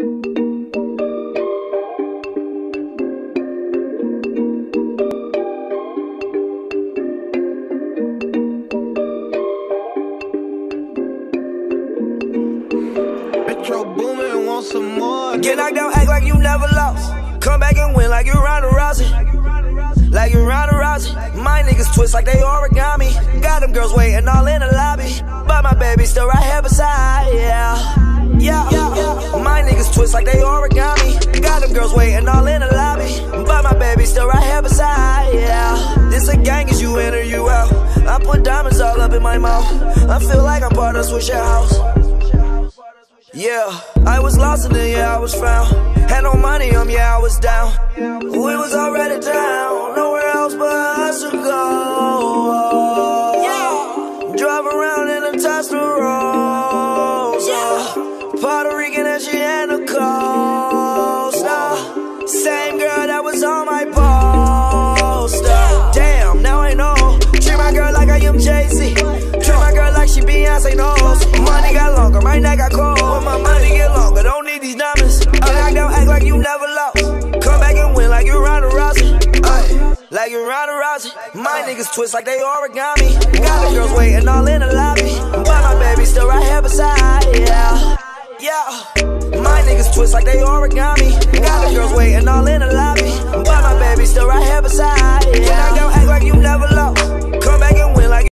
Get knocked down, act like you never lost. Come back and win like you Ronda Rousey. Like you Ronda Rousey. My niggas twist like they origami. Got them girls waiting all in the lobby. But my baby still right here beside, yeah. Twist like they origami. Got them girls waiting all in the lobby. But my baby still right here beside, yeah. This a gang as you enter, you out. I put diamonds all up in my mouth. I feel like I'm part of Swishahouse. Yeah, I was lost and then yeah, I was found. Had no money, um, yeah, I was down. We was already down, nowhere else but us to go. Yeah, drive around in a Testarossa. Puerto Rican and she I am Jay-Z. Treat my girl like she Beyonce knows. Money got longer, my neck got cold. When my money get longer, don't need these diamonds. I like don't act like you never lost. Come back and win like you Ronda Rousey. Ay, like you Ronda Rousey. My niggas twist like they origami. Got the girls waiting all in the lobby. But my baby still right here beside, yeah. Yeah, my niggas twist like they origami. Got the girls waiting all in the lobby. But my baby still right here beside,